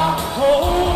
Oh.